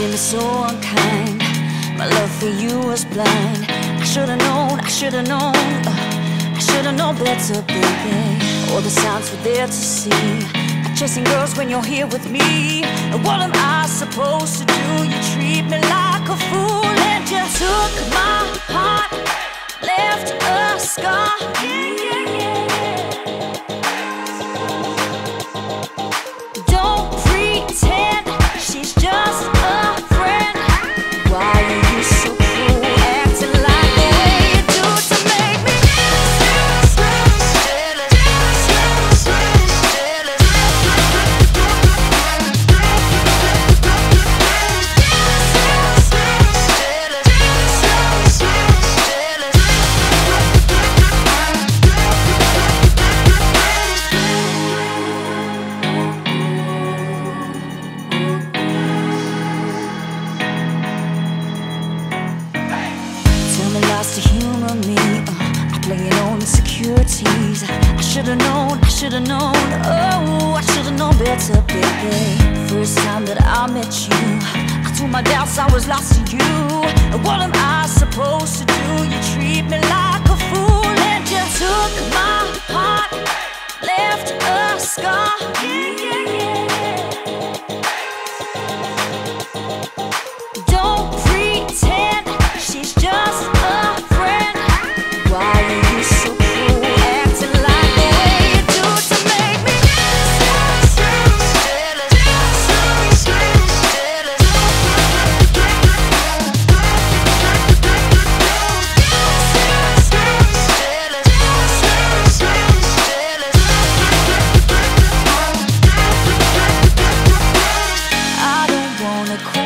me so unkind. My love for you was blind. I should've known, I should've known. Uh, I should've known better, baby. All the signs were there to see. I'm chasing girls when you're here with me. And what am I supposed to do? You treat me like a fool and you took my heart, left a scar. Yeah, yeah, yeah. Tell to humor me. Uh, I play it on insecurities. I should've known, I should've known. Oh, I should've known better, baby. First time that I met you, I told my doubts I was lost in you. And what am I supposed to do? You treat me like a fool and you took my heart, left a scar. Yeah, yeah, the.